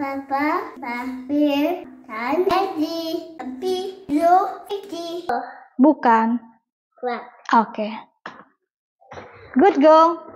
Papa, Papi, dan Edi, Api, Lo, Edi. Bukan. Oke. Good go.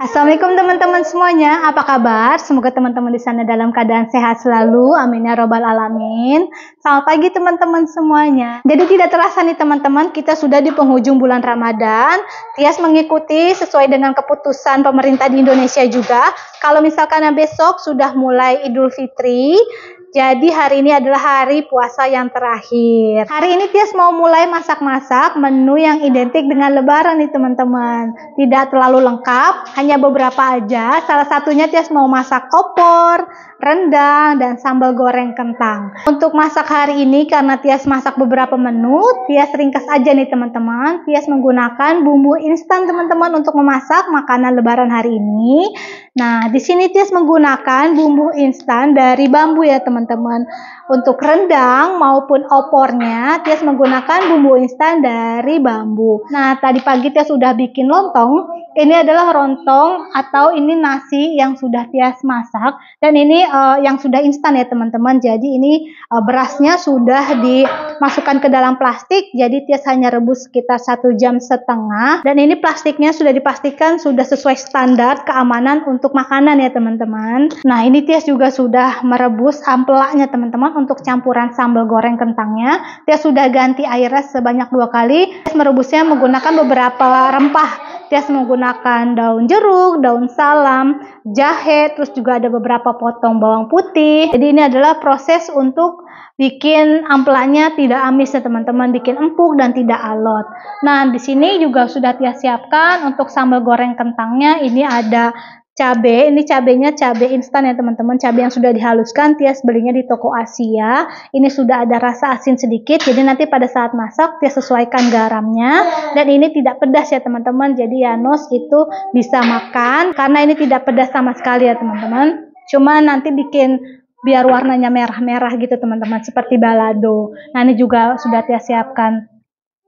Assalamualaikum teman-teman semuanya. Apa kabar? Semoga teman-teman di sana dalam keadaan sehat selalu. Amin ya robbal alamin. Selamat pagi teman-teman semuanya. Jadi tidak terasa nih teman-teman, kita sudah di penghujung bulan Ramadan. Tias mengikuti sesuai dengan keputusan pemerintah di Indonesia juga. Kalau misalkan besok sudah mulai Idul Fitri, jadi hari ini adalah hari puasa yang terakhir. Hari ini Tias mau mulai masak-masak menu yang identik dengan lebaran nih teman-teman. Tidak terlalu lengkap, hanya beberapa aja. Salah satunya Tias mau masak opor, rendang, dan sambal goreng kentang. Untuk masak hari ini karena Tias masak beberapa menu, Tias ringkas aja nih teman-teman. Tias menggunakan bumbu instan teman-teman untuk memasak makanan lebaran hari ini. Nah, di sini Tias menggunakan bumbu instan dari bambu ya teman-teman. Untuk rendang maupun opornya, Tias menggunakan bumbu instan dari bambu. Nah, tadi pagi Tias sudah bikin lontong. Ini adalah rontong atau ini nasi yang sudah Tias masak. Dan ini uh, yang sudah instan ya teman-teman. Jadi ini uh, berasnya sudah dimasukkan ke dalam plastik. Jadi Tias hanya rebus sekitar satu jam setengah. Dan ini plastiknya sudah dipastikan sudah sesuai standar keamanan untuk makanan ya teman-teman. Nah ini Tias juga sudah merebus ampelaknya teman-teman untuk campuran sambal goreng kentangnya. Tias sudah ganti airnya sebanyak dua kali. Tias merebusnya menggunakan beberapa rempah. Tias menggunakan daun jeruk, daun salam, jahe, terus juga ada beberapa potong bawang putih. Jadi ini adalah proses untuk bikin ampelanya tidak amis ya teman-teman, bikin empuk dan tidak alot. Nah, di sini juga sudah Tias siapkan untuk sambal goreng kentangnya. Ini ada cabe ini cabenya cabe instan ya teman-teman. Cabe yang sudah dihaluskan Tias belinya di toko Asia. Ini sudah ada rasa asin sedikit jadi nanti pada saat masak Tias sesuaikan garamnya. Dan ini tidak pedas ya teman-teman. Jadi Yanos itu bisa makan karena ini tidak pedas sama sekali ya teman-teman. Cuma nanti bikin biar warnanya merah-merah gitu teman-teman seperti balado. Nah ini juga sudah Tias siapkan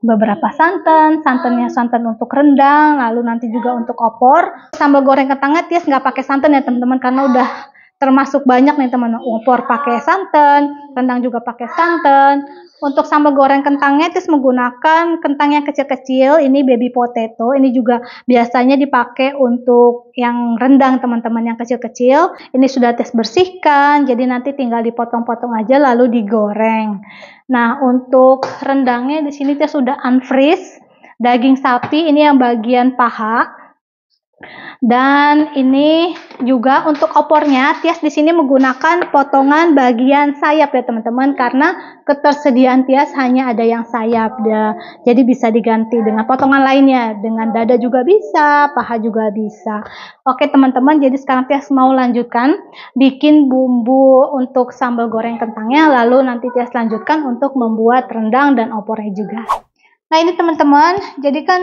beberapa santan, santannya santan untuk rendang, lalu nanti juga untuk opor. Sambal goreng kentangnya Tias nggak pakai santan ya teman-teman karena udah termasuk banyak nih teman opor pakai santan, rendang juga pakai santan. Untuk sambal goreng kentangnya Tias menggunakan kentang yang kecil-kecil, ini baby potato, ini juga biasanya dipakai untuk yang rendang teman-teman yang kecil-kecil. Ini sudah Tias bersihkan, jadi nanti tinggal dipotong-potong aja lalu digoreng. Nah, untuk rendangnya di sini sudah unfreeze. Daging sapi ini yang bagian paha. Dan ini juga untuk opornya, Tias di sini menggunakan potongan bagian sayap ya teman-teman karena ketersediaan Tias hanya ada yang sayap ya. Jadi bisa diganti dengan potongan lainnya, dengan dada juga bisa, paha juga bisa. Oke teman-teman, jadi sekarang Tias mau lanjutkan bikin bumbu untuk sambal goreng kentangnya, lalu nanti Tias lanjutkan untuk membuat rendang dan opornya juga. Nah ini teman-teman, jadi kan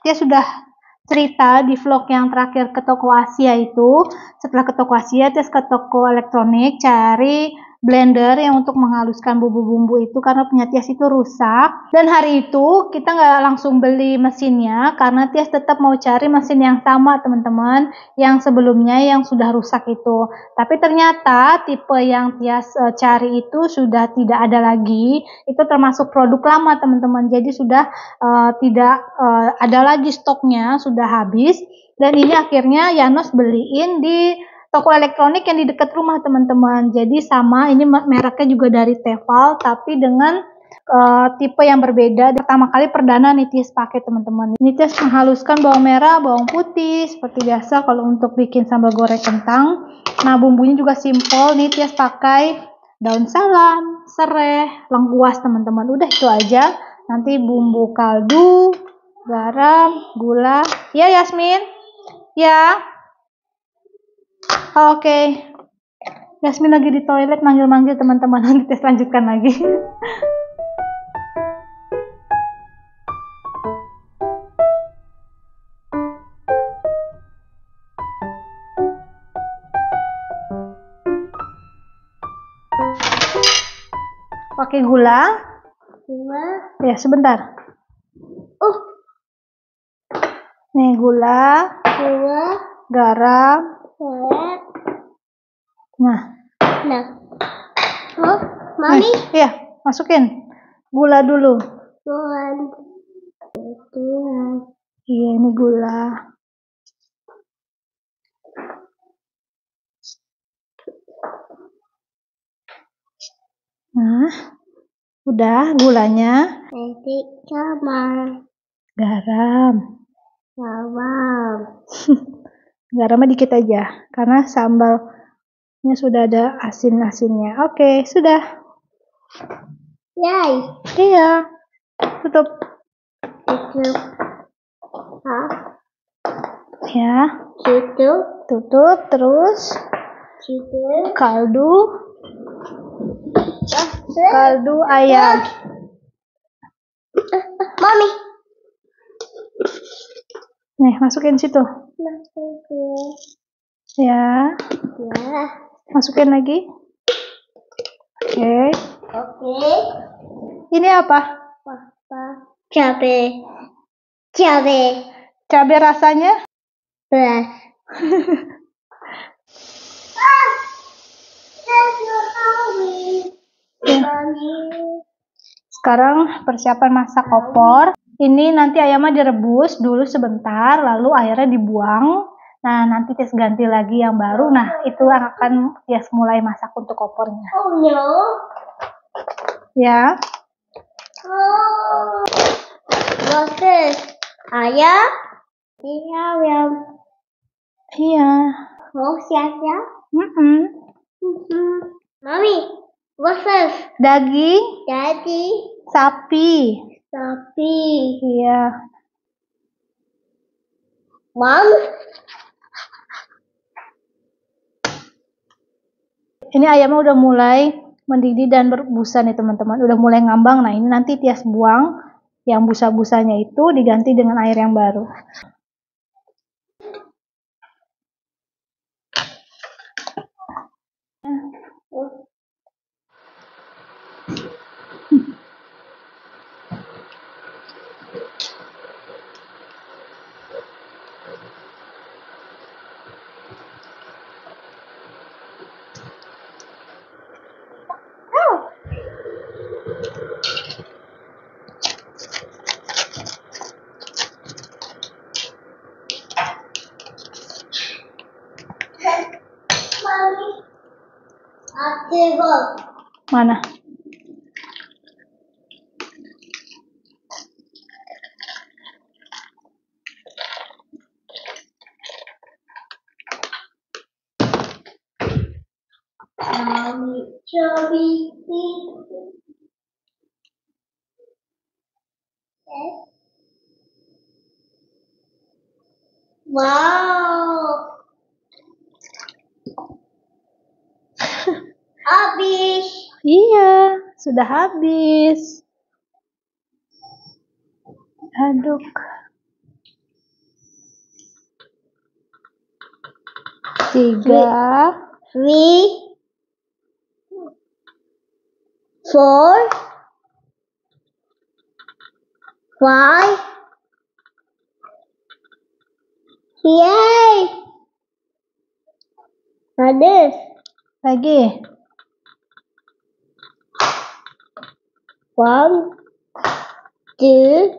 Tias sudah cerita di vlog yang terakhir ke toko Asia itu. Setelah ke toko Asia terus ke toko elektronik cari blender yang untuk menghaluskan bumbu-bumbu itu karena punya Tias itu rusak. Dan hari itu kita nggak langsung beli mesinnya karena Tias tetap mau cari mesin yang sama teman-teman yang sebelumnya yang sudah rusak itu. Tapi ternyata tipe yang Tias uh, cari itu sudah tidak ada lagi. Itu termasuk produk lama teman-teman. Jadi sudah uh, tidak uh, ada lagi stoknya sudah habis. Dan ini akhirnya Yanos beliin di toko elektronik yang di dekat rumah teman-teman. Jadi sama ini mereknya juga dari Teval tapi dengan uh, tipe yang berbeda. Pertama kali perdana Nitias pakai teman-teman. Nitias menghaluskan bawang merah, bawang putih seperti biasa kalau untuk bikin sambal goreng kentang. Nah bumbunya juga simple. Nitias pakai daun salam, serai, lengkuas teman-teman. Udah itu aja. Nanti bumbu kaldu, garam, gula. Ya Yasmin? Ya. Oke. Okay. Yasmin lagi di toilet manggil-manggil teman-teman nanti tes lanjutkan lagi. Pakai gula. Gula. Ya, sebentar. Uh. Nih gula. Gula. Garam. Garam Nah, Nah. Oh, mami. nih, iya, masukin gula dulu. Tuhan. Iya, ini gula. Nah, udah gulanya, Nanti kamar. garam. Sawam. Garamnya dikit aja, karena sambalnya sudah ada asin-asinnya. Oke, sudah. Yay. Iya, tutup. Itu. Ah, Ya, situ. tutup. Terus Situ. kaldu, Ah, kaldu ayam. Mami. Nih, masukin situ. Masukin. Ya, Ya. masukin lagi. Oke. Oke. Ini apa? Papa. Cabe. Cabe. Cabai rasanya? Beras. Sekarang persiapan masak opor. Ini nanti ayamnya direbus dulu sebentar, lalu airnya dibuang. Nah, nanti Tis ganti lagi yang baru. Nah, itu akan Tis mulai masak untuk opornya. Oh no. Ya, Oh. What's this? Ayam? Iya, ayam. iya. Oh, siapa? Mm-mm. Mhm. Mami, this? Daging Daddy, sapi. Sapi. Iya. Mom? Ini ayamnya udah mulai mendidih dan berbusa nih teman-teman. Udah mulai ngambang. Nah, ini nanti Tias buang yang busa-busanya itu diganti dengan air yang baru. Mami. Aku Mana? Chubby. Wow. Habis. Iya, sudah habis. Aduk. Tiga. Three. Four. Five. Yay! Habis. Lagi. One, two,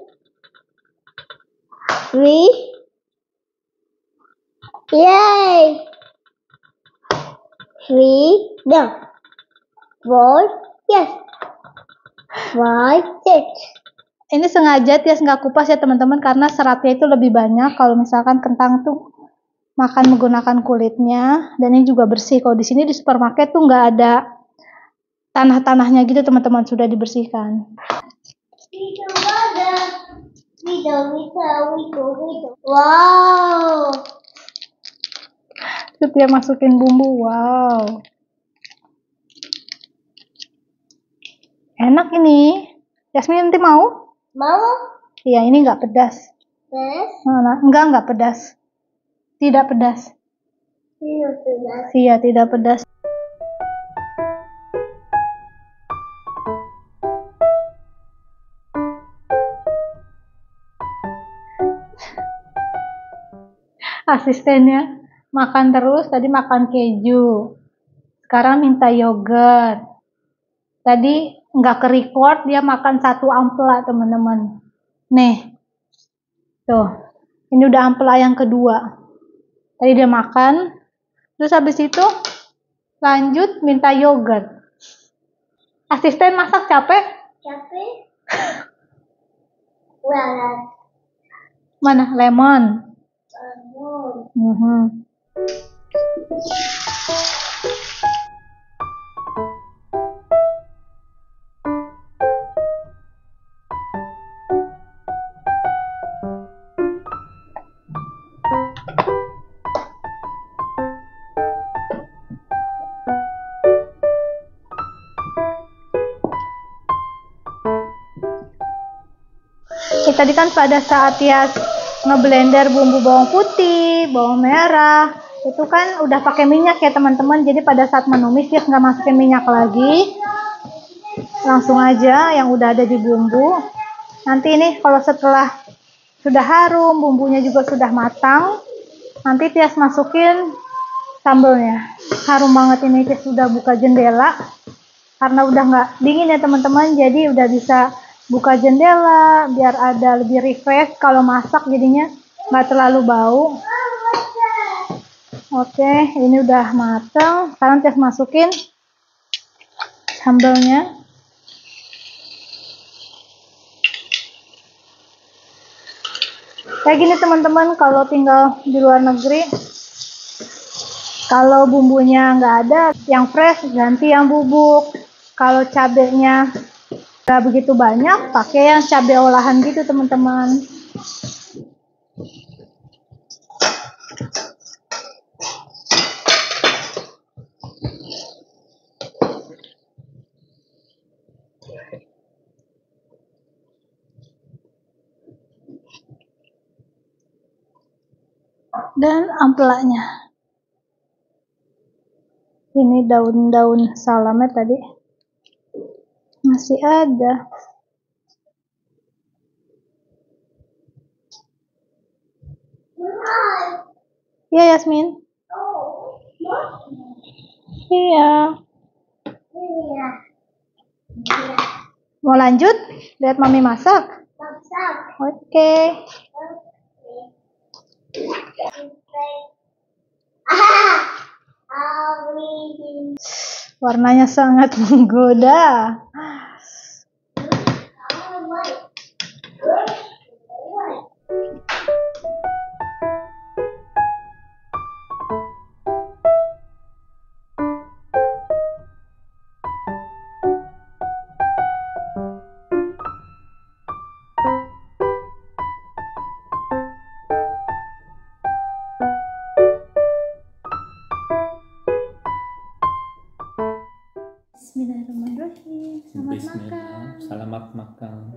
three. Yay! Three, no. Four, yes. Five, six. Ini sengaja Tias nggak kupas ya teman-teman karena seratnya itu lebih banyak kalau misalkan kentang tuh makan menggunakan kulitnya dan ini juga bersih. Kalau di sini di supermarket tuh nggak ada tanah-tanahnya gitu teman-teman sudah dibersihkan. Wow! Dia masukin bumbu, wow. Enak ini. Yasmin nanti mau? Mau? Iya, ini nggak pedas. Yes. Mana? Enggak, nggak pedas. Tidak pedas. Iya, sudah. Iya, tidak pedas. Asistennya makan terus, tadi makan keju. Sekarang minta yogurt. Tadi nggak ke record dia makan satu ampela teman-teman. Nih, tuh, ini udah ampela yang kedua. Tadi dia makan, terus habis itu lanjut minta yogurt. Asisten masak capek? Capek? Well, Mana lemon? Mhm. Ya, tadi kan pada saat ya ngeblender bumbu bawang putih, bawang merah, itu kan udah pakai minyak ya teman-teman. Jadi pada saat menumis dia nggak masukin minyak lagi, langsung aja yang udah ada di bumbu. Nanti ini kalau setelah sudah harum, bumbunya juga sudah matang, nanti Tias masukin sambelnya. Harum banget ini Tias sudah buka jendela karena udah nggak dingin ya teman-teman, jadi udah bisa buka jendela biar ada lebih refresh kalau masak jadinya nggak terlalu bau. Oke, ini udah matang. Sekarang Tias masukin sambelnya. Kayak gini teman-teman kalau tinggal di luar negeri kalau bumbunya nggak ada yang fresh ganti yang bubuk kalau cabenya nggak begitu banyak pakai yang cabai olahan gitu teman-teman. Dan ampelanya. Ini daun-daun salamnya tadi masih ada Iya Yasmin Iya Iya. Mau lanjut? Lihat mami masak? Masak. Oke Ah, Awi. Warnanya sangat menggoda Makan Selamat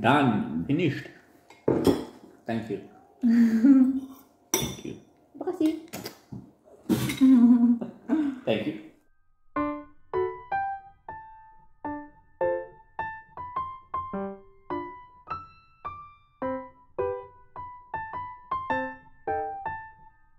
done, finished. Thank you.